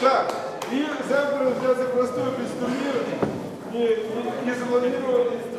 Так, и завтра я простой без турнира, не, не, не запланированный.